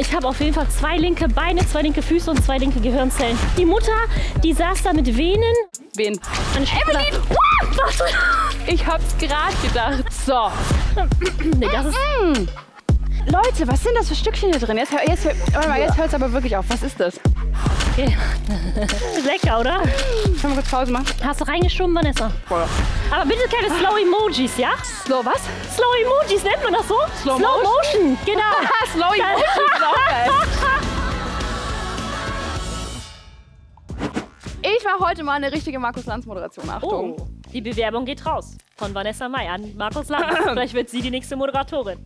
Ich habe auf jeden Fall zwei linke Beine, zwei linke Füße und zwei linke Gehirnzellen. Die Mutter, die saß da mit Venen. Wen? Evelyn! Warte. Ich hab's gerade gedacht. So. Nee, das ist Leute, was sind das für Stückchen hier drin? Jetzt, jetzt, jetzt hört's aber wirklich auf. Was ist das? okay. lecker, oder? Können wir kurz Pause machen? Hast du reingeschoben, Vanessa? Aber bitte keine Slow Emojis, ja? Slow was? Slow Emojis nennt man das so? Slow Motion, genau. Slow Emotion ist auch geil. Ich mache heute mal eine richtige Markus Lanz Moderation. Achtung. Oh, die Bewerbung geht raus. Von Vanessa May an Markus Lanz. Vielleicht wird sie die nächste Moderatorin.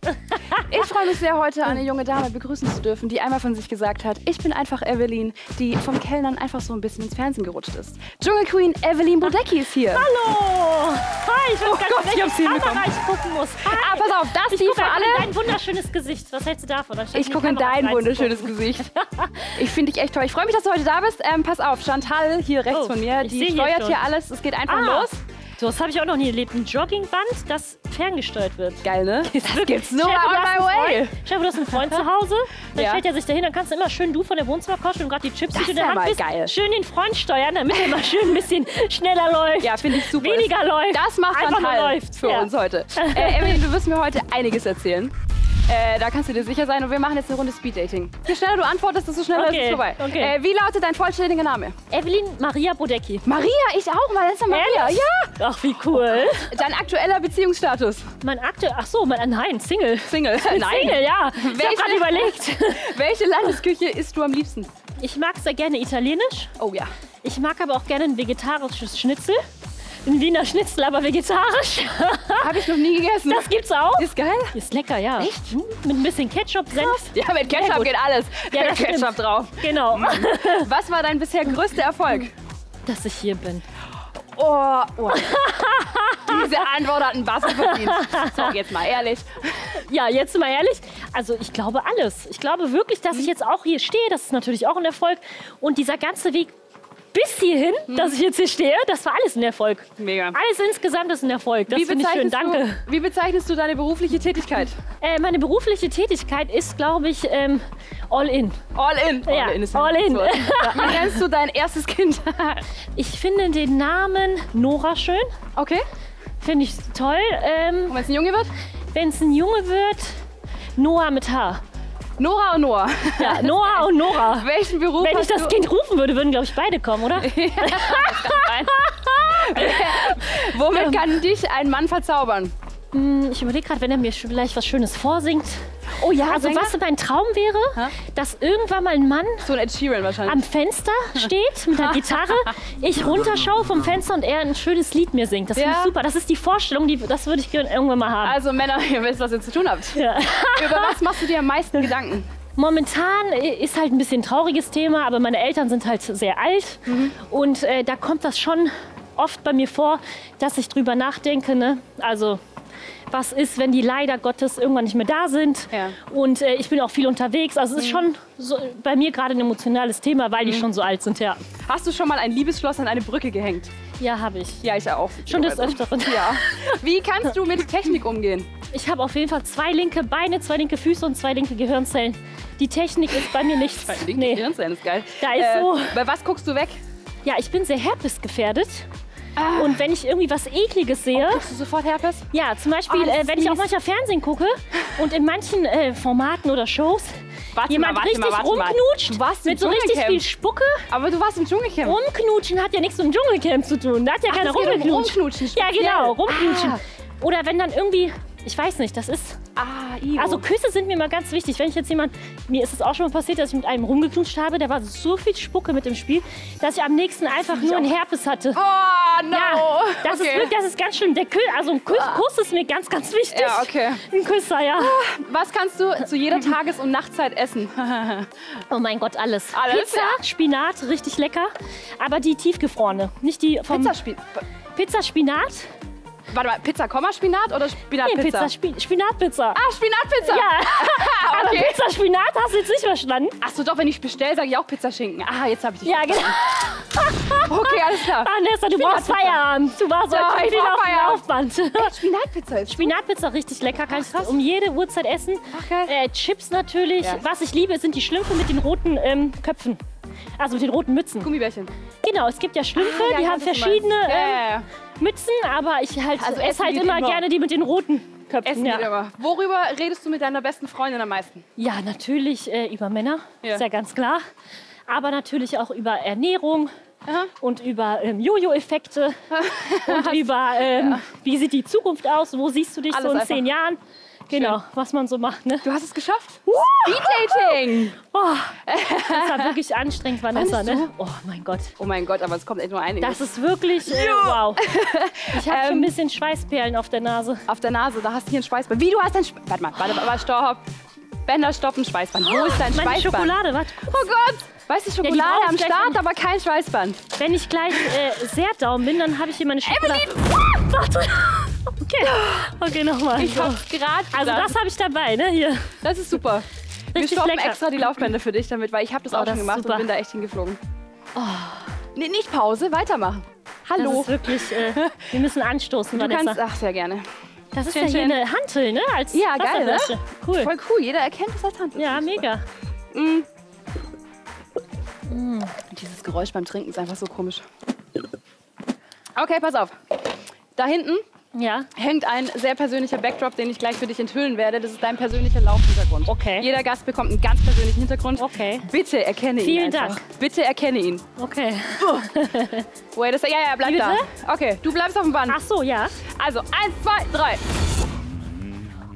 Ich freue mich sehr, heute eine junge Dame begrüßen zu dürfen, die einmal von sich gesagt hat, ich bin einfach Evelyn, die vom Kellnern einfach so ein bisschen ins Fernsehen gerutscht ist. Dschungel Queen Evelyn Bodecki ist hier. Hallo! Hi, ich weiß Oh Gott, nicht, ich hab's hinbekommen. Ich gucken muss. Hi. Ah, pass auf, das ich gucke für alle. in dein wunderschönes Gesicht. Was hältst du davon? Ich gucke in dein wunderschönes Gesicht. Ich finde dich echt toll. Ich freue mich, dass du heute da bist. Ähm, pass auf, Chantal hier rechts Oh, von mir, ich die hier steuert schon. hier alles. Es geht einfach Ah, los. So, das habe ich auch noch nie erlebt. Ein Joggingband, das ferngesteuert wird. Geil, ne? Das gibt's nur vor, on my way. Vor, du hast einen Freund zu Hause, dann Ja. stellt er sich dahin, dann kannst du immer schön du von der Wohnzimmercouch und gerade die Chips, die Das du in der Hand bist, geil. schön den Freund steuern, damit er mal schön ein bisschen schneller läuft. Ja, finde ich super. Weniger das, läuft. Das macht Einfach nur Chantal läuft. für Ja. uns heute. Äh, Evelyn, du wirst mir heute einiges erzählen. Äh, da kannst du dir sicher sein und wir machen jetzt eine Runde Speeddating. Je schneller du antwortest, desto schneller ist Okay, es vorbei. okay. Äh, wie lautet dein vollständiger Name? Evelyn Maria Bodecki. Maria, ich auch, Vanessa Maria. Ehrlich? Ja. Ach, wie cool. Dein aktueller Beziehungsstatus? Mein Akte, ach so, mein, nein, Single. Single. Single, ja. Ich habe Welche- gerade überlegt. Welche Landesküche isst du am liebsten? Ich mag sehr gerne italienisch. Oh ja. Ich mag aber auch gerne ein vegetarisches Schnitzel. Ein Wiener Schnitzel, aber vegetarisch. Habe ich noch nie gegessen. Das gibt's auch. ist geil. Ist lecker, ja. Echt? Mit ein bisschen Ketchup, Senf. Ja, mit Ketchup geht alles. Ja, das Ketchup stimmt. drauf. Genau. Was war dein bisher größter Erfolg? Dass ich hier bin. Oh, oh. Diese Antwort hat einen Basser verdient. So, jetzt mal ehrlich. Ja, jetzt mal ehrlich. Also ich glaube alles. Ich glaube wirklich, dass ich jetzt auch hier stehe. Das ist natürlich auch ein Erfolg. Und dieser ganze Weg bis hierhin, dass ich jetzt hier stehe, das war alles ein Erfolg. Mega. Alles insgesamt ist ein Erfolg. Das finde ich schön. Danke. du, wie bezeichnest du deine berufliche Tätigkeit? Äh, meine berufliche Tätigkeit ist, glaube ich, ähm, all in. All in. Ja, in ist all in. Wie nennst du dein erstes Kind? Ich finde den Namen Nora schön. okay. Finde ich toll. Ähm, Und wenn es ein Junge wird? Wenn es ein Junge wird, Noah mit H. Nora und Noah. Ja, Noah und Nora. Welchen Beruf Wenn ich das du? Kind rufen würde, würden, glaube ich, beide kommen, oder? Womit kann dich ein Mann verzaubern? Hm, Ich überlege gerade, wenn er mir vielleicht was Schönes vorsingt. Oh ja, Also was mein Traum wäre, Hä? dass irgendwann mal ein Mann So ein am Fenster steht mit einer Gitarre, ich runterschaue vom Fenster und er ein schönes Lied mir singt. Das finde Ja. ich super. Das ist die Vorstellung, die, das würde ich gerne irgendwann mal haben. also Männer, ihr wisst, was ihr zu tun habt. Ja. Über was machst du dir am meisten Gedanken? Momentan ist halt ein bisschen ein trauriges Thema, aber meine Eltern sind halt sehr alt und äh, da kommt das schon oft bei mir vor, dass ich drüber nachdenke. Ne? Also was ist, wenn die leider Gottes irgendwann nicht mehr da sind? Ja. Und äh, ich bin auch viel unterwegs. Also es ist schon so, bei mir gerade ein emotionales Thema, weil die schon so alt sind. Ja, Hast du schon mal ein Liebesschloss an eine Brücke gehängt? ja habe ich. Ja, ich auch. Schon des Also, Öfteren. Ja. Wie kannst du mit Technik umgehen? Ich habe auf jeden Fall zwei linke Beine, zwei linke Füße und zwei linke Gehirnzellen. Die Technik ist bei mir nichts. Nee. Hirnzellen ist geil. Da ist so. Bei was guckst du weg? Ja, ich bin sehr herpesgefährdet. Ah. Und wenn ich irgendwie was Ekliges sehe, Kriegst du sofort Herpes? ja, zum Beispiel, Oh, äh, wenn ich auch mies. manchmal Fernsehen gucke und in manchen äh, Formaten oder Shows Warte jemand mal, warte richtig mal, warte mal. rumknutscht Du warst mit so richtig viel Spucke. Aber du warst im Dschungelcamp. Rumknutschen hat ja nichts mit dem Dschungelcamp zu tun. Da hat ja Ach, keiner geht um rumgeknutscht. Rumknutschen, Ja, genau, rumknutschen. Ah. Oder wenn dann irgendwie, ich weiß nicht, das ist Ah, Ivo. Also Küsse sind mir mal ganz wichtig. Wenn ich jetzt jemand, mir ist es auch schon mal passiert, dass ich mit einem rumgeknutscht habe, da war so viel Spucke mit im Spiel, dass ich am nächsten einfach nur einen Herpes hatte. Oh, no. Ja, das, ist okay. wirklich, das ist ganz schlimm. Der Kü also ein Kuss, Kuss ist mir ganz, ganz wichtig. Ja, okay. Ein Küsser, ja. Was kannst du zu jeder Tages- und Nachtzeit essen? Oh mein Gott, alles. Alles, Pizza, ja. Spinat, richtig lecker. Aber die tiefgefrorene, nicht die vom Pizzaspiel. Pizza Spinat. Warte mal, Pizza, Komma, Spinat oder Spinatpizza? Nee, Pizza, Spi Spinatpizza. Ah, Spinatpizza. Ja, aber okay. Pizza Spinat hast du jetzt nicht verstanden? Achso, doch, wenn ich bestelle, sage ich auch Pizzaschinken. Ah, jetzt habe ich dich. Ja, genau. Okay, alles klar. Ah, Nessa, du brauchst Feierabend. Du warst Ja, heute brauch auf dem. Laufband. Spinatpizza ist Spinatpizza richtig lecker, kann ich um jede Uhrzeit essen. Ach, geil. Äh, Chips natürlich. Ja. Was ich liebe, sind die Schlümpfe mit den roten ähm, Köpfen. Also mit den roten Mützen. Gummibärchen. Genau, es gibt ja Schlümpfe, Ah, ja, die haben du verschiedene Ja, ja, ja. Mützen, aber ich halt Also esse halt immer, immer. gerne die mit den roten Köpfen. Essen ja. immer. Worüber redest du mit deiner besten Freundin am meisten? ja, natürlich äh, über Männer, Ja. ist ja ganz klar. Aber natürlich auch über Ernährung Aha. und über ähm, Jojo-Effekte und über ähm, wie sieht die Zukunft aus, wo siehst du dich Alles so in einfach. zehn Jahren. Genau, was man so macht. Ne? Du hast es geschafft? Speed-Dating! Oh, das war wirklich anstrengend, Vanessa. Ne? Oh mein Gott. Oh mein Gott, aber es kommt echt nur einiges. Das ist wirklich äh, wow. Ich habe schon Ähm, ein bisschen Schweißperlen auf der Nase. Auf der Nase, da hast du hier ein Schweißband. Wie, du hast ein Sch Warte mal, warte, warte, stopp. Bänder, stopp, ein Schweißband. Wo ist dein Meine Schweißband? Schokolade, warte. Oh Gott! Weißt du, Schokolade ich am Start, aber kein Schweißband. Wenn ich gleich äh, sehr down bin, dann habe ich hier meine Schokolade. Warte. Okay, okay nochmal. Ich So. hab's gerade Also das habe ich dabei, ne? Hier. Das ist super. Wir Richtig stoppen lecker. extra die Laufbänder für dich damit, weil ich habe das Oh, auch das schon gemacht super. und bin da echt hingeflogen. Nee, nicht Pause, weitermachen. Das Hallo. ist wirklich, äh, wir müssen anstoßen, Du Vanessa. kannst, ach, sehr gerne. das ist schön, ja hier schön. eine Hantel, ne? Als Ja, geil, ne? Cool. Voll cool, jeder erkennt es als Hand. Ja, mega. Dieses Geräusch beim Trinken ist einfach so komisch. Okay, pass auf. Da hinten Ja. hängt ein sehr persönlicher Backdrop, den ich gleich für dich enthüllen werde. Das ist dein persönlicher Laufhintergrund. Okay. Jeder Gast bekommt einen ganz persönlichen Hintergrund. Okay. Bitte erkenne ihn Vielen. Dank. Bitte erkenne ihn. Okay. Wait a. Ja, ja, bleib Wie da. Okay, du bleibst auf dem Band. Ach so, ja. Also, eins, zwei, drei.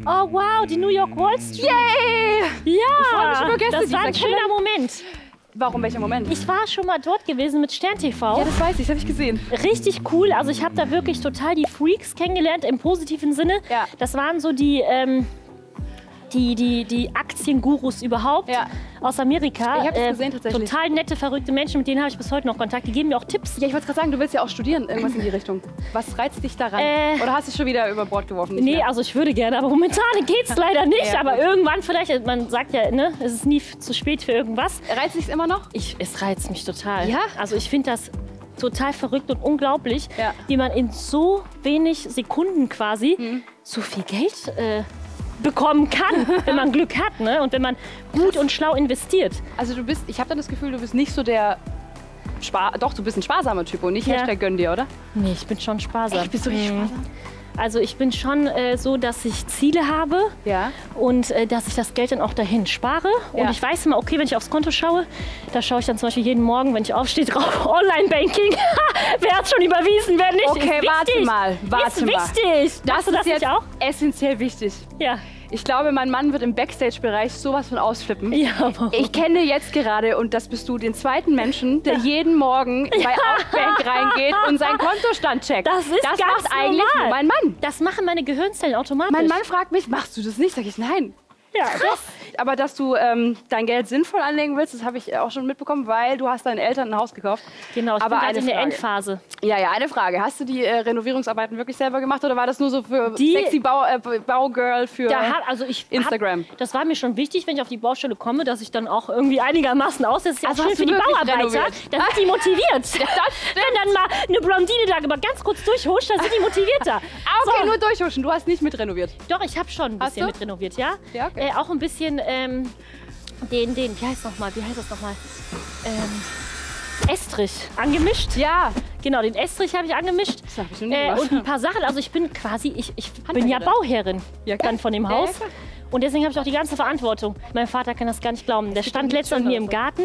Oh wow, die New York Wall Street. Yay! Ja, freu mich über Gäste, das war ein schöner Moment. Warum, welcher Moment? Ich war schon mal dort gewesen mit Stern TV. ja, das weiß ich, das habe ich gesehen. Richtig cool. Also ich habe da wirklich total die Freaks kennengelernt im positiven Sinne. Ja. Das waren so die, ähm, die, die, die Aktiengurus überhaupt Ja. aus Amerika. Äh, Ich hab das gesehen, tatsächlich. Total nette, verrückte Menschen, mit denen habe ich bis heute noch Kontakt. Die geben mir auch Tipps. Ja, ich wollte gerade sagen, du willst ja auch studieren, irgendwas in die Richtung. Was reizt dich daran? Äh, Oder hast du schon wieder über Bord geworfen? Nee, mehr? also ich würde gerne, aber momentan geht's leider nicht. Ja, aber gut. irgendwann vielleicht, man sagt ja, ne, es ist nie zu spät für irgendwas. Reizt dich immer noch? Ich, es reizt mich total. Ja? Also ich finde das total verrückt und unglaublich, Ja. wie man in so wenig Sekunden quasi Mhm. so viel Geld äh, bekommen kann, wenn man Glück hat ne? und wenn man gut und schlau investiert. Also du bist, ich habe dann das Gefühl, du bist nicht so der Spar doch, du bist ein sparsamer Typ und nicht Ja. Hashtag gönn dir, oder? Nee, ich bin schon sparsam. bist du richtig Mhm. sparsam? Also ich bin schon äh, so, dass ich Ziele habe Ja. und äh, dass ich das Geld dann auch dahin spare. Und Ja. ich weiß immer, okay, wenn ich aufs Konto schaue, da schaue ich dann zum Beispiel jeden Morgen, wenn ich aufstehe, drauf, Online-Banking. wer hat schon überwiesen, wer nicht? Okay, warte wichtig. mal, warte ist mal. wichtig. Das du ist das jetzt auch? essentiell wichtig. Ja. Ich glaube, mein Mann wird im Backstage-Bereich sowas von ausflippen. Ja, aber Ich kenne jetzt gerade, und das bist du, den zweiten Menschen, der jeden Morgen bei Outbank reingeht und seinen Kontostand checkt. Das ist das ganz macht eigentlich normal. nur mein Mann. das machen meine Gehirnzellen automatisch. Mein Mann fragt mich, machst du das nicht? Sag ich, nein. Ja, doch. Aber dass du ähm, dein Geld sinnvoll anlegen willst, das habe ich auch schon mitbekommen, weil du hast deinen Eltern ein Haus gekauft. Genau, ich Aber bin eine in der Frage. Endphase. Ja, ja, eine Frage. Hast du die äh, Renovierungsarbeiten wirklich selber gemacht oder war das nur so für Die- sexy Bau, äh, Baugirl für Da hat, also ich Instagram? Hab, das war mir schon wichtig, wenn ich auf die Baustelle komme, dass ich dann auch irgendwie einigermaßen ja Also schön für die Bauarbeiter. renoviert? Dann sind die motiviert. wenn dann mal eine Blondine da mal ganz kurz durchhuscht, dann sind die motivierter. Ah, okay, So. nur durchhuschen. Du hast nicht mit renoviert. Doch, ich habe schon ein bisschen du? mit renoviert, ja. Ja, okay. Äh, auch ein bisschen ähm, den, den, wie heißt nochmal, wie heißt das nochmal? Ähm, Estrich angemischt. Ja, Genau, den Estrich habe ich angemischt. das habe ich noch nie Äh, und ein paar Sachen, also ich bin quasi, ich, ich bin ja Bauherrin Ja, dann von dem Ja, ja, Haus. klar. und deswegen habe ich auch die ganze Verantwortung. Mein Vater kann das gar nicht glauben. Der stand letztens mit mir im Garten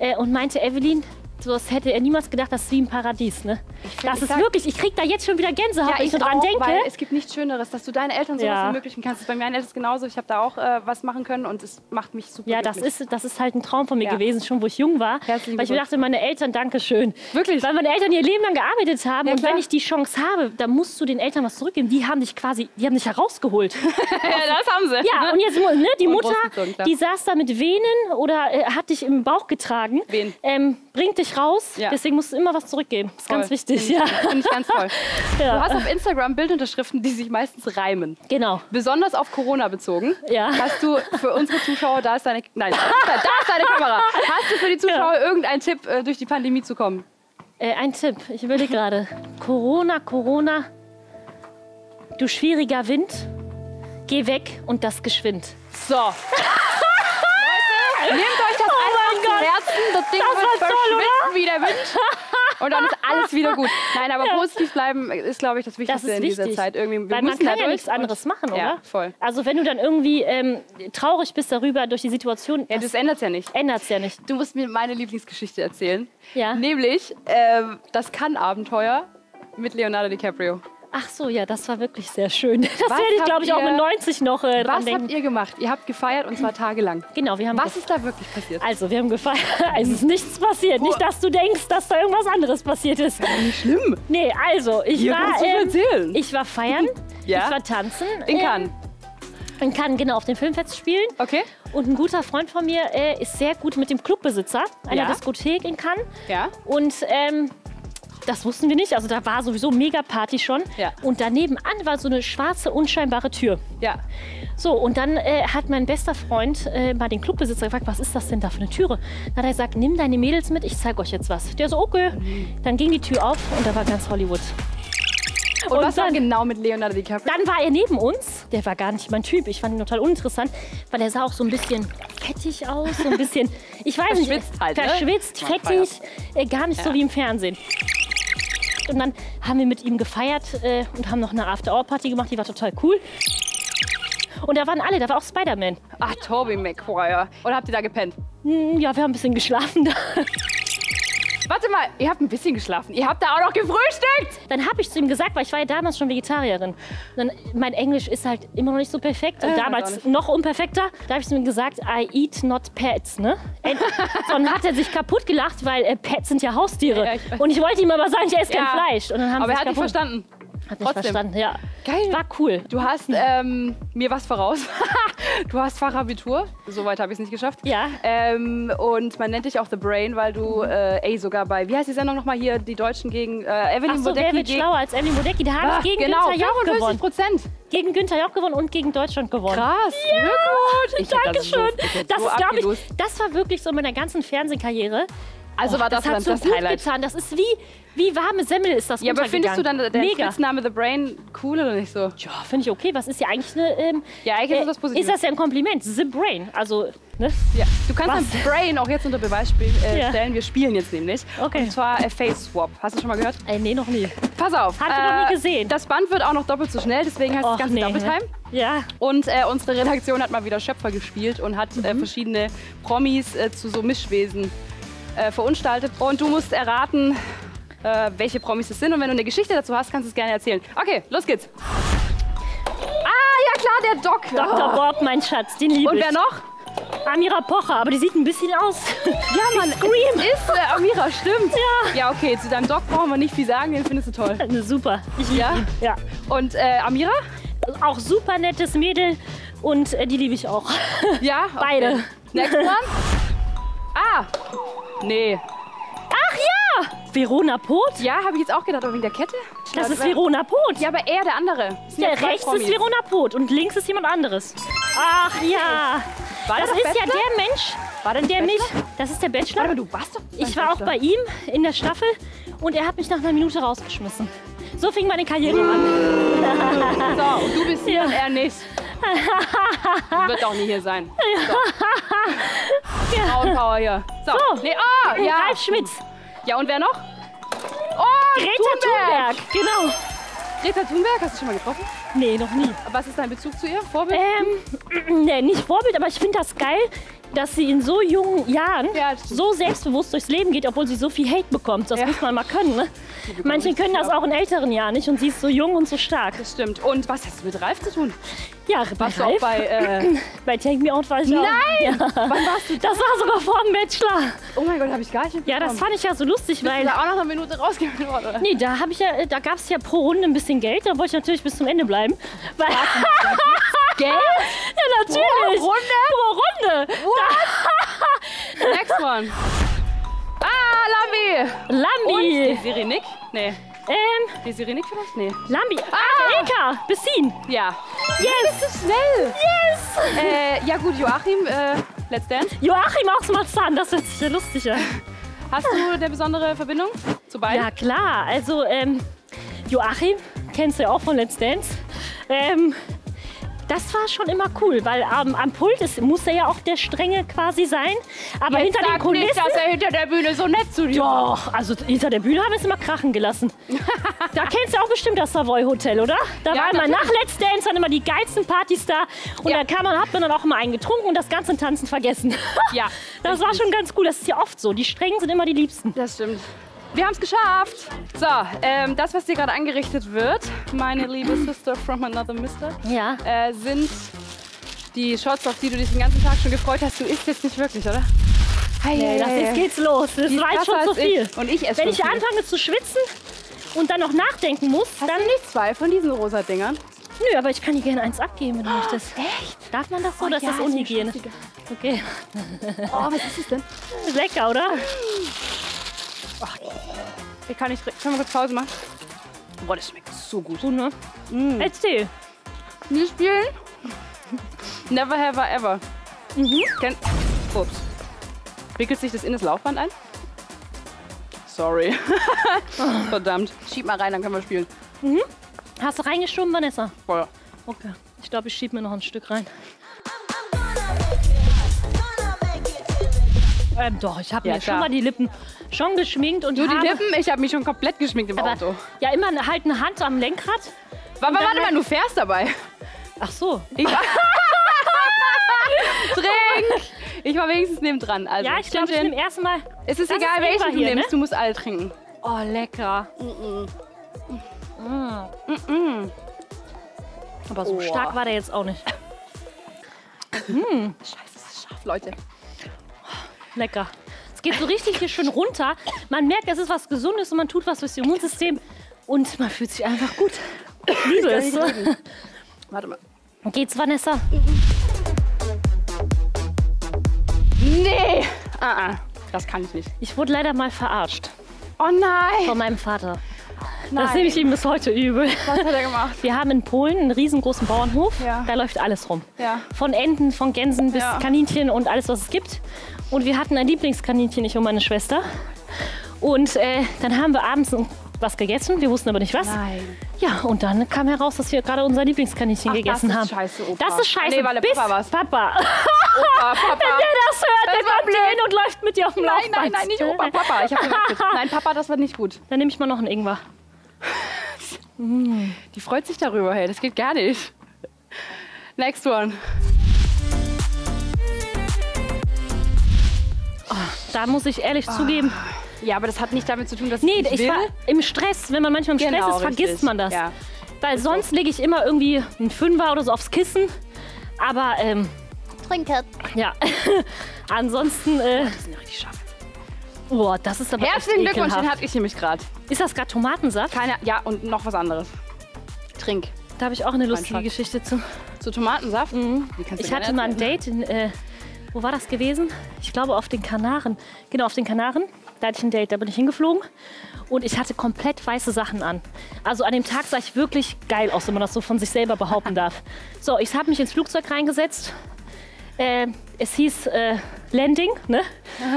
äh, und meinte, Evelyn, so das hätte er niemals gedacht, das ist wie ein Paradies. Ne? find, Das ich ist sag- wirklich, ich krieg da jetzt schon wieder Gänsehaut, Ja, wenn ich so dran auch, denke. Weil es gibt nichts Schöneres, dass du deinen Eltern sowas Ja. ermöglichen kannst. Das ist bei meinen Eltern genauso. Ich habe da auch äh, was machen können und es macht mich super Ja, das ist, das ist halt ein Traum von mir Ja. gewesen, schon wo ich jung war. Herzlichen weil ich mir dachte, meine Eltern, Dankeschön. Wirklich? Weil meine Eltern ihr Leben lang gearbeitet haben Ja, und klar. wenn ich die Chance habe, dann musst du den Eltern was zurückgeben. Die haben dich quasi, die haben dich herausgeholt. ja, das haben sie. Ja, und jetzt, ne, die Und Mutter, die saß da mit Venen oder äh, hat dich im Bauch getragen. Wen? Ähm, bringt dich nicht raus. Ja. Deswegen musst du immer was zurückgeben. Das ist ganz wichtig. Finde Ja. ich, finde ich ganz toll. Ja. Du hast auf Instagram Bildunterschriften, die sich meistens reimen. Genau. Besonders auf Corona bezogen. Ja. Hast du für unsere Zuschauer, da ist deine, nein, da ist deine Kamera. Hast du für die Zuschauer irgendeinen Tipp, äh, durch die Pandemie zu kommen? Äh, ein Tipp, ich überlege gerade. Corona, Corona, du schwieriger Wind, geh weg und das geschwind. So. Leute, nehmt euch das einfach mein zu Gott. Herzen. Das Ding Das wird verschwinden wie der Wind. Und dann ist alles wieder gut. Nein, aber positiv bleiben ist, glaube ich, das Das Wichtigste ist in dieser wichtig. Zeit. Irgendwie, wir Weil man kann da ja nichts anderes machen, oder? Ja, voll. Also wenn du dann irgendwie ähm, traurig bist darüber, durch die Situation, Ja, das ändert ja nicht. ändert es ja nicht. Du musst mir meine Lieblingsgeschichte erzählen. Ja. Nämlich ähm, das Cannes-Abenteuer mit Leonardo DiCaprio. Ach so, ja, das war wirklich sehr schön. Das Was werde ich, glaube ich, auch ihr- mit 90 noch äh, dran Was denken. habt ihr gemacht? Ihr habt gefeiert und zwar tagelang. Genau, wir haben Was ist da wirklich passiert? Also, wir haben gefeiert. Es ist nichts passiert. Nicht, dass du denkst, dass da irgendwas anderes passiert ist. Nicht schlimm. Nee, also, ich Hier war. ähm, erzählen. ich war feiern. Ja? Ich war tanzen. In Cannes. In Cannes, genau, auf dem Filmfest spielen. Okay. Und ein guter Freund von mir äh, ist sehr gut mit dem Clubbesitzer einer Ja? Diskothek in Cannes. Ja. Und ähm, das wussten wir nicht. Also da war sowieso mega Party schon. Ja. Und daneben an war so eine schwarze, unscheinbare Tür. Ja. So, und dann äh, hat mein bester Freund äh, mal den Clubbesitzer gefragt, was ist das denn da für eine Türe? Dann hat er gesagt, nimm deine Mädels mit, ich zeig euch jetzt was. Der so, okay. Dann ging die Tür auf und da war ganz Hollywood. Und, was war dann, genau mit Leonardo DiCaprio? dann war er neben uns. Der war gar nicht mein Typ. Ich fand ihn total uninteressant, weil er sah auch so ein bisschen fettig aus, so ein bisschen, ich weiß nicht, Verschwitzt halt, ne? verschwitzt, Man fettig, äh, gar nicht so Ja. wie im Fernsehen. Und dann haben wir mit ihm gefeiert äh, und haben noch eine After-Hour-Party gemacht, die war total cool. Und da waren alle, da war auch Spider-Man. Ach, Tobey Maguire. Oder habt ihr da gepennt? Hm, Ja, wir haben ein bisschen geschlafen da. Warte mal, ihr habt ein bisschen geschlafen. Ihr habt da auch noch gefrühstückt. Dann habe ich zu ihm gesagt, weil ich war ja damals schon Vegetarierin. Und dann, mein Englisch ist halt immer noch nicht so perfekt. Und Äh, damals nicht. noch unperfekter. Da habe ich zu ihm gesagt, I eat not pets. Ne? Und dann hat er sich kaputt gelacht, weil äh, Pets sind ja Haustiere. Ja, ich- und ich wollte ihm aber sagen, ich esse Ja. kein Fleisch. Und dann haben Aber er hat dich kaputt- nicht Trotzdem. verstanden, ja. Geil. War cool. Du hast ähm, mir was voraus. du hast Fachabitur. Soweit habe ich es nicht geschafft. Ja. Ähm, und man nennt dich auch The Brain, weil du, äh, ey, sogar bei, wie heißt die Sendung nochmal hier, die Deutschen gegen äh, Evelyn Ach so, wer Bodecki wird gegen- schlauer als Evelyn Bodecki? Da habe Ah, ich gegen genau, Günther Jauch 55 gewonnen. Prozent. Gegen Günther Jauch gewonnen und gegen Deutschland gewonnen. Krass, Glückwunsch. Ich hätte das so- Dankeschön. Das so ist, glaube abgelost. ich, das war wirklich so in meiner ganzen Fernsehkarriere. Also Och, war das, das hat so das gut Highlight. getan. Das ist wie, wie warme Semmel ist das Ja, aber findest du dann der Mega. Spitzname The Brain cool oder nicht so? Ja, finde ich okay. Was ist ja eigentlich eine... Ähm, Ja, eigentlich ist das positiv. Ist das ja ein Kompliment. The Brain. Also, ne? Ja. Du kannst Was? dann Brain auch jetzt unter Beweis spiel, äh, Ja. stellen. Wir spielen jetzt nämlich. Okay. Und zwar äh, Face Swap. Hast du schon mal gehört? Ey, nee, noch nie. Pass auf. Hab ich noch nie gesehen. Das Band wird auch noch doppelt so schnell, deswegen heißt Och, das Ganze nee, ne? Time. Ja. Und äh, unsere Redaktion hat mal wieder Schöpfer gespielt und hat Mhm. äh, verschiedene Promis äh, zu so Mischwesen äh, verunstaltet. Und du musst erraten, äh, welche Promis es sind. Und wenn du eine Geschichte dazu hast, kannst du es gerne erzählen. Okay, los geht's. Ah, ja klar, der Doc. Dr. Oh. Bob, mein Schatz, den liebe Und ich. wer noch? Amira Pocher, aber die sieht ein bisschen aus. Ja, Mann, Scream ist äh, Amira, stimmt. Ja. Ja, okay, zu deinem Doc brauchen wir nicht viel sagen, den findest du toll. Super. Ich Ja? ihn. Ja. Und äh, Amira? Auch super nettes Mädel und äh, die liebe ich auch. Ja, okay. Beide. Next one. Ah, nee. Ach ja! Verona Poth? Ja, habe ich jetzt auch gedacht, aber wegen der Kette? Das ist Verona Poth. Ja, aber er, der andere. Das Der ja rechts ist. Verona Poth und links ist jemand anderes. Ach ja. War Das der ist ja Bachelor? der Mensch, War der nicht der mich. Bachelor? Das ist der Bachelor. Mal, du warst doch. Ich war auch bei ihm in der Staffel und er hat mich nach einer Minute rausgeschmissen. So fing meine Karriere an. So, und du bist hier Ja. und er nicht. Wird auch nie hier sein. So. Frauenpower hier. So. So. Nee, oh, ja. Ralf Schmitz. Ja, und wer noch? Oh, Greta Thunberg. Thunberg. Genau. Greta Thunberg, hast du schon mal getroffen? Nee, noch nie. Was ist dein Bezug zu ihr? Vorbild? Ähm, nee, nicht Vorbild, aber ich finde das geil, dass sie in so jungen Jahren Ja, so selbstbewusst durchs Leben geht, obwohl sie so viel Hate bekommt. Das Ja. muss man mal können. Ne? Manche können das auch in älteren Jahren nicht und sie ist so jung und so stark. Das stimmt. Und was hast du mit Ralf zu tun? Ja, Warst du auch Ralf, bei. Äh, bei Take Me Out war ich auch. Nein! Ja. wann warst du? Das war sogar vor dem Bachelor. Oh mein Gott, habe ich gar nicht Ja, das fand ich ja so lustig, Bist du weil... da auch noch eine Minute rausgegeben worden, oder? Nee, da ja, da gab es ja pro Runde ein bisschen Geld. Da wollte ich natürlich bis zum Ende bleiben. Weil, Geld? ja, natürlich. Pro Runde? Pro Runde. Next one. Ah, Lambi! Lambi. Und Desiree Nick? Nee. Ähm, Desiree Nick vielleicht? Nee. Lambi. Ah, Ilka. Bessin. Ja. Yes. Schnell! Yes. Äh, ja gut, Joachim, äh, Let's Dance. Joachim aus Marzahn. Das ist ja lustiger. Hast du eine besondere Verbindung zu beiden? Ja, klar. Also, ähm, Joachim, kennst du ja auch von Let's Dance. Ähm, das war schon immer cool, weil ähm, am Pult ist, muss er ja auch der Strenge quasi sein. Aber Jetzt hinter den sag nicht, Kulissen. dass er hinter der Bühne so nett zu dir. Doch, also hinter der Bühne haben wir es immer krachen gelassen. da kennst du auch bestimmt das Savoy Hotel, oder? Da Ja, war immer nach Let's Dance dann immer die geilsten Partys da. Und Ja. da kann man, hat man dann auch immer einen getrunken und das ganze Tanzen vergessen. Ja, das war schon ganz cool. Das ist ja oft so. Die Strengen sind immer die Liebsten. das stimmt. Wir haben es geschafft. So, ähm, das, was dir gerade angerichtet wird, meine liebe Sister from another Mister, Ja. äh, sind die Shots, auf die du dich den ganzen Tag schon gefreut hast. Du isst jetzt nicht wirklich, oder? Hey, Nee, das, jetzt geht's los. Das Die krasser schon zu als ich. viel. Und ich esse Wenn ich viel. anfange zu schwitzen und dann noch nachdenken muss, Hast dann. du nicht zwei von diesen rosa Dingern? Nö, aber ich kann dir gerne eins abgeben, wenn du möchtest. Echt? Darf man das so oder ist ja, das ist unhygienisch? Okay. Oh, was ist das denn? Lecker, oder? Ich kann nicht. Können wir kurz Pause machen? Boah, das schmeckt so gut. Gut, ne? Erzähl. Wir spielen Never Have I Ever. Mhm. Kenn Ups. Wickelt sich das in das Laufband ein? Sorry. Verdammt. Schieb mal rein, dann können wir spielen. Hast du reingeschoben, Vanessa? Feuer. Okay. Ich glaube, ich schiebe mir noch ein Stück rein. Ähm, doch, ich habe Ja, mir schon klar. mal die Lippen schon geschminkt und Nur die habe, Lippen? Ich habe mich schon komplett geschminkt im aber Auto. ja immer halt eine Hand am Lenkrad. Warte, warte mal, du fährst dabei. Ach so. Ich Trink! Ich war wenigstens neben dran. Also, Ja, ich glaube, ich nehme erstmal. Es ist Das egal, ist welchen du hier, nimmst, ne? du musst alle trinken. Oh, lecker. Aber so Oh. stark war der jetzt auch nicht. Scheiße, das ist scharf, Leute. Lecker. Es geht so richtig hier schön runter. Man merkt, es ist was Gesundes und man tut was fürs Immunsystem. Und man fühlt sich einfach gut. Ich liebe es. Warte mal. Geht's, Vanessa? Nee! Ah, ah. Das kann ich nicht. Ich wurde leider mal verarscht Oh nein! von meinem Vater. nein. Das nehme ich ihm bis heute übel. Was hat er gemacht? Wir haben in Polen einen riesengroßen Bauernhof. Ja. Da läuft alles rum. Ja. Von Enten, von Gänsen bis Ja. Kaninchen und alles, was es gibt. Und wir hatten ein Lieblingskaninchen, ich und meine Schwester. Und äh, dann haben wir abends was gegessen. Wir wussten aber nicht was. Nein. Ja, und dann kam heraus, dass wir gerade unser Lieblingskaninchen Ach, gegessen das ist haben. scheiße, Opa. Das ist scheiße. Nee, weil der bis Papa war's. Papa. Opa, Papa. Der das hört, der Das war kommt hier hin und läuft mit dir auf dem Nein, Laufband. nein, nein, nicht Opa, Papa. Ich hab. Nein, Papa, das war nicht gut. Dann nehme ich mal noch einen Ingwer. Die freut sich darüber, hey. Das geht gar nicht. Next one. Da muss ich ehrlich zugeben, Ja, aber das hat nicht damit zu tun, dass nee, ich, ich will. war im Stress. Wenn man manchmal im Stress Genau, ist, vergisst richtig. man das. Ja. Weil sonst lege ich immer irgendwie einen Fünfer oder so aufs Kissen. Aber, ähm, Trinket. ja. Ansonsten, äh, Das sind ja richtig scharf. boah, das ist aber Herzlichen echt Glückwunsch, den hatte ich nämlich gerade. Ist das gerade Tomatensaft? Keine, ja, und noch was anderes. Trink. Da habe ich auch eine lustige. Geschichte zu. Zu Tomatensaft? Mhm. Die kannst du Ich hatte mal ein. Date in, äh, wo war das gewesen? Ich glaube auf den Kanaren. Genau, auf den Kanaren. Da hatte ich ein Date, da bin ich hingeflogen. Und ich hatte komplett weiße Sachen an. Also an dem Tag sah ich wirklich geil aus, wenn man das so von sich selber behaupten darf. So, ich habe mich ins Flugzeug reingesetzt. Äh, es hieß äh, Landing, ne?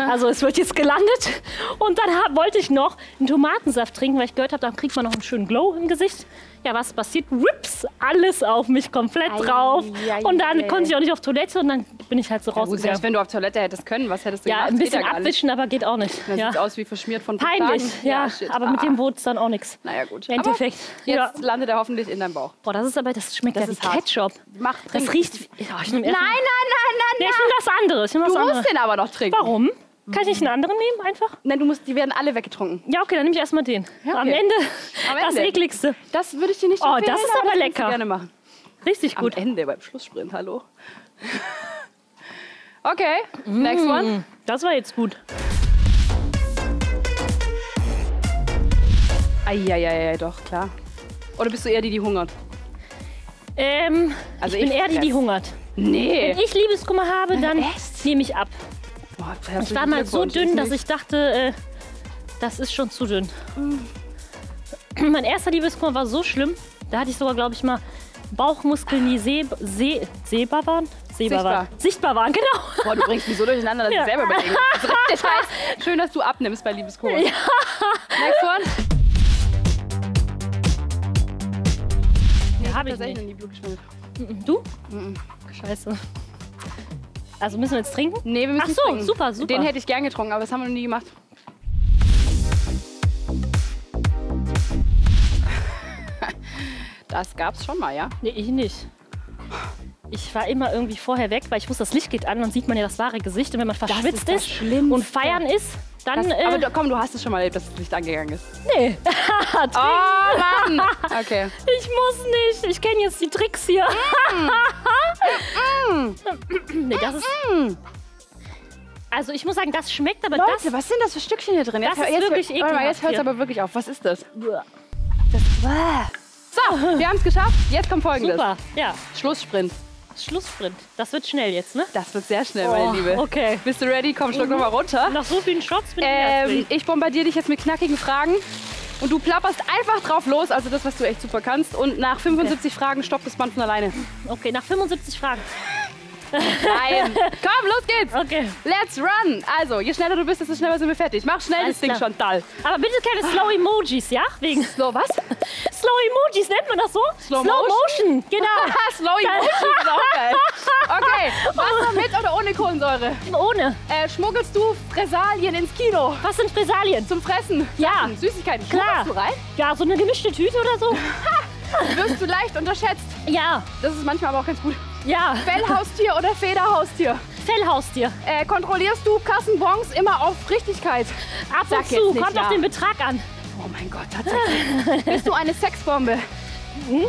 Also es wird jetzt gelandet. Und dann hab, wollte ich noch einen Tomatensaft trinken, weil ich gehört habe, dann kriegt man noch einen schönen Glow im Gesicht. Ja, was passiert? Rips, alles auf mich komplett drauf. ei, Und dann ei. konnte ich auch nicht auf Toilette und dann bin ich halt so Ja, gut, selbst rausgegangen. wenn du auf Toilette hättest können, was hättest du Ja, gemacht? ein bisschen ja gar nicht. abwischen, aber geht auch nicht. Dann Ja. sieht's aus wie verschmiert von Peinlich, Tagen. ja, shit. aber mit Ah. dem wurde es dann auch nichts. Naja, gut. Im Endeffekt. Aber Ja. jetzt landet er hoffentlich in deinem Bauch. Boah, das ist aber, das schmeckt Das ja wie ist hart. Ketchup. Mach, Das trink. riecht wie. Ja, ich nehm Nein, nein, mal- nein, nein, Nee, nein. ich nehme das andere. Ich nehm was Du anderes. musst den aber noch trinken. Warum? Kann ich nicht einen anderen nehmen, einfach? Nein, du musst, die werden alle weggetrunken. Ja, okay, dann nehme ich erstmal den. Ja, Am okay. Ende Am das Ende. ekligste. Das würde ich dir nicht Oh, empfehlen, das ist aber das kannst lecker. Gerne machen. Richtig Am gut. Ende beim Schlusssprint, hallo. Okay, next one. Mm, Das war jetzt gut. Eieiei, doch, klar. Oder bist du eher die, die hungert? Ähm, Also ich bin ich eher die, die hungert. Nee. Wenn ich Liebeskummer habe, dann echt? nehme ich ab. Boah, Ich war mal so dünn, dass ich dachte, äh, Das ist schon zu dünn. Mein erster Liebeskummer war so schlimm, da hatte ich sogar, glaube ich, mal Bauchmuskeln, die seh seh sehbar waren. Sehbar Sichtbar. waren. Sichtbar waren, genau. Boah, du bringst mich so durcheinander, dass Ja. ich selber überlegen. Das ist richtig heiß. Schön, dass du abnimmst bei Liebeskummer. Ja. Next one. Ja, hab ich tatsächlich nicht. noch nie Blut. Du? Scheiße. Also müssen wir jetzt trinken? Nee, wir müssen Ach so, trinken. super, super. Den hätte ich gern getrunken, aber das haben wir noch nie gemacht. Das gab's schon mal, ja? Nee, ich nicht. Ich war immer irgendwie vorher weg, weil ich wusste, das Licht geht an und sieht man ja das wahre Gesicht. Und wenn man verschwitzt ist das ist, und feiern ist, dann. Das, äh, aber komm, du hast es schon mal erlebt, dass das Licht angegangen ist. nee. Oh Mann! Okay. Ich muss nicht. Ich kenne jetzt die Tricks hier. Nee, das ist. Also ich muss sagen, das schmeckt, aber Leute, das. was sind das für Stückchen hier drin? Das hör- ist jetzt, wirklich warte mal, Jetzt ekelhaft hört es aber wirklich auf. Was ist das? So, wir haben es geschafft. Jetzt kommt folgendes. Super. Ja. Schlusssprint. Schlusssprint. Das wird schnell jetzt, ne? Das wird sehr schnell, meine Oh, Liebe. okay. Bist du ready? Komm, schluck noch mal runter. Nach so vielen Shots bin ich ähm, ich bombardiere dich jetzt mit knackigen Fragen. Und du plapperst einfach drauf los, also das, was du echt super kannst. Und nach 75 Fragen stoppt das Band von alleine. Okay, nach 75 Fragen. Nein. Komm, los geht's. Okay. Let's run. Also, je schneller du bist, desto schneller sind wir fertig. Mach schnell Alles das Ding, klar. Chantal. Aber bitte keine Slow Emojis, ja? Wegen So, was? Slow Emojis nennt man das so? Slow Motion. Genau. Slow Emoji ist auch geil. Okay, Wasser mit oder ohne Kohlensäure? Ohne. Äh, schmuggelst du Fressalien ins Kino? Was sind Fressalien? Zum Fressen? Ja. Sachen, Süßigkeiten. Klar. Du rein? Ja, so eine gemischte Tüte oder so? Wirst du leicht unterschätzt? Ja. Das ist manchmal aber auch ganz gut. Ja. Fellhaustier oder Federhaustier? Fellhaustier. Äh, kontrollierst du Kassenbons immer auf Richtigkeit? Ab Sag und jetzt zu. nicht Kommt ja. auf den Betrag an. Oh mein Gott, tatsächlich. Bist du eine Sexbombe?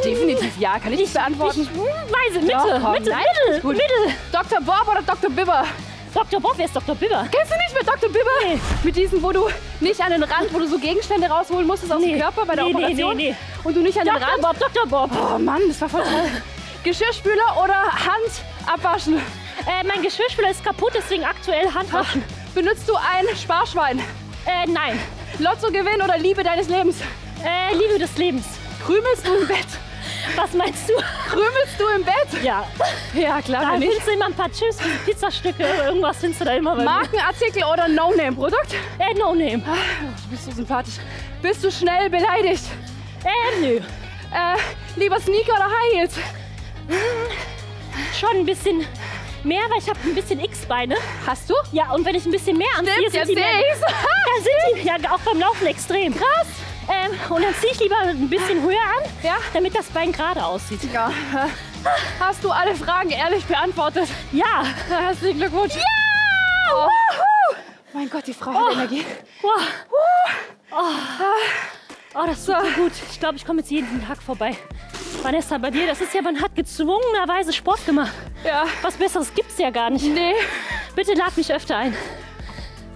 Definitiv ja, kann ich nicht beantworten. Ich weiß, Mitte, Doch, komm, Mitte, nein, Mitte. Mitte. Dr. Bob oder Dr. Bibber? Dr. Bob, wer ist Dr. Bibber? Kennst du nicht mit Dr. Bibber? Nee. Mit diesen, wo du nicht an den Rand, wo du so Gegenstände rausholen musstest aus Nee. dem Körper bei der Nee, nee, Operation? nee, nee. Und du nicht an den Dr. Rand? Bob, Dr. Bob. Oh Mann, das war voll toll. Geschirrspüler oder Hand abwaschen? Äh, mein Geschirrspüler ist kaputt, deswegen aktuell Handwaschen. Benutzt du ein Sparschwein? Äh, nein. Lottogewinn oder Liebe deines Lebens? Äh, Liebe des Lebens. Krümelst du im Bett? Was meinst du? Krümelst du im Bett? Ja. Ja, klar, Da findest du immer ein paar Chips, Pizzastücke oder irgendwas findest du da immer. Markenartikel oder No-Name-Produkt? Äh, no name. Du bist so sympathisch. Bist du schnell beleidigt? Äh, nö. Äh, lieber Sneaker oder High Heels? Schon ein bisschen mehr, weil ich habe ein bisschen X-Beine. Hast du? Ja, und wenn ich ein bisschen mehr anziehe, Stimmt, sind jetzt die mehr. Ja, sind die ja auch beim Laufen extrem. Krass. Ähm, und dann ziehe ich lieber ein bisschen höher an, Ja. damit das Bein gerade aussieht. Ja. Hast du alle Fragen ehrlich beantwortet? Ja. Herzlichen Glückwunsch. Ja! Oh. Mein Gott, die Frau hat Energie. Wow. Oh, das tut so gut. Ich glaube, ich komme jetzt jeden Tag vorbei. Vanessa, bei dir, das ist ja, man hat gezwungenerweise Sport gemacht. Ja. Was Besseres gibt's ja gar nicht. Nee. Bitte lad mich öfter ein.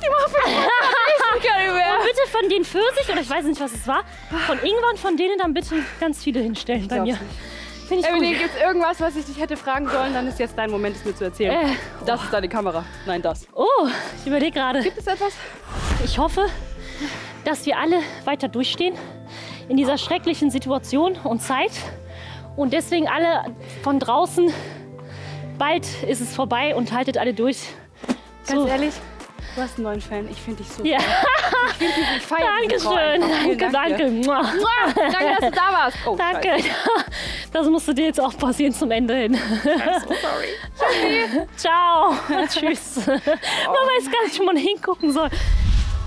Ich nicht mehr. Und bitte von den Pfirsich, oder ich weiß nicht, was es war, von und von denen dann bitte ganz viele hinstellen bei glaub's mir. Finde ich Emily, gibt es irgendwas, was ich dich hätte fragen sollen? Dann ist jetzt dein Moment, es mir zu erzählen. Äh, Das ist deine Kamera. Nein, das. Oh, ich überlege gerade. Gibt es etwas? Ich hoffe, dass wir alle weiter durchstehen in dieser schrecklichen Situation und Zeit. Und deswegen alle von draußen, bald ist es vorbei und haltet alle durch. Ganz So. ehrlich, du hast einen neuen Fan. Ich finde dich so. Ja, Ich feiere diese Frau Dankeschön. einfach. Vielen Danke, Dank danke. dir. Mua. Danke, dass du da warst. Oh, Danke. Das musste dir jetzt auch passieren zum Ende hin. Scheiße. So sorry. Ciao. Tschüss. Man weiß gar nicht, wo man hingucken soll.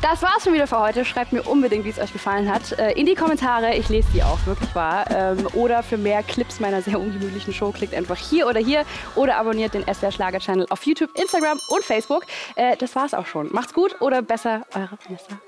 Das war's schon wieder für heute. Schreibt mir unbedingt, wie es euch gefallen hat. Äh, in die Kommentare. Ich lese die auch, wirklich wahr. Ähm, oder für mehr Clips meiner sehr ungemütlichen Show klickt einfach hier oder hier. Oder abonniert den SWR Schlager Channel auf YouTube, Instagram und Facebook. Äh, das war's auch schon. Macht's gut oder besser, eure Vanessa.